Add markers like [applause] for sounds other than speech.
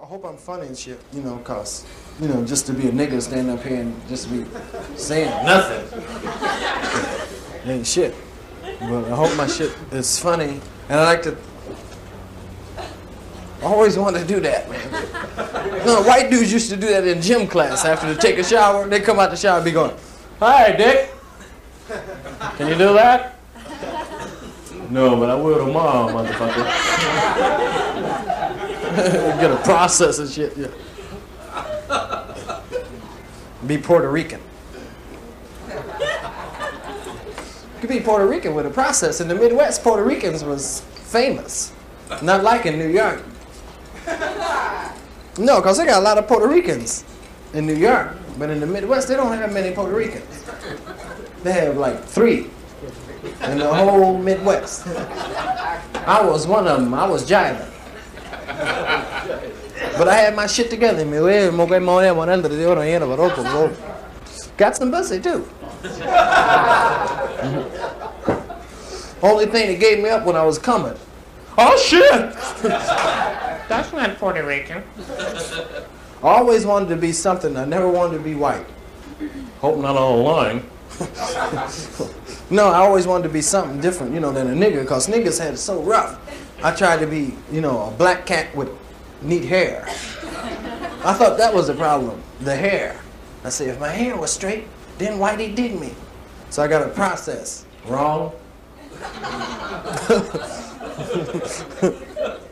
I hope I'm funny and shit, you know, cause, you know, just to be a nigga standing up here and just be saying nothing. ain't shit. But I hope my shit is funny, and I like to. I always wanted to do that, man. No, white dudes used to do that in gym class after they take a shower. They come out the shower and be going, "Hi, Dick. Can you do that?" No, but I will tomorrow, motherfucker. [laughs] Get a process and shit. Yeah. Be Puerto Rican. You could be Puerto Rican with a process. In the Midwest, Puerto Ricans was famous. Not like in New York. No, because they got a lot of Puerto Ricans in New York. But in the Midwest, they don't have many Puerto Ricans. They have like three in the whole Midwest. I was one of them. I was jiving. But I had my shit together. Mogemonia one ended the other end of it open, so got some pussy too. [laughs] Only thing that gave me up when I was coming. Oh shit! That's not Puerto Rican. I always wanted to be something. I never wanted to be white. Hope not all lying. [laughs] no, I always wanted to be something different, you know, than a nigga, because niggas had it so rough. I tried to be, you know, a black cat with neat hair. I thought that was the problem, the hair. I said, if my hair was straight, then Whitey did me. So I got a process. Wrong. [laughs]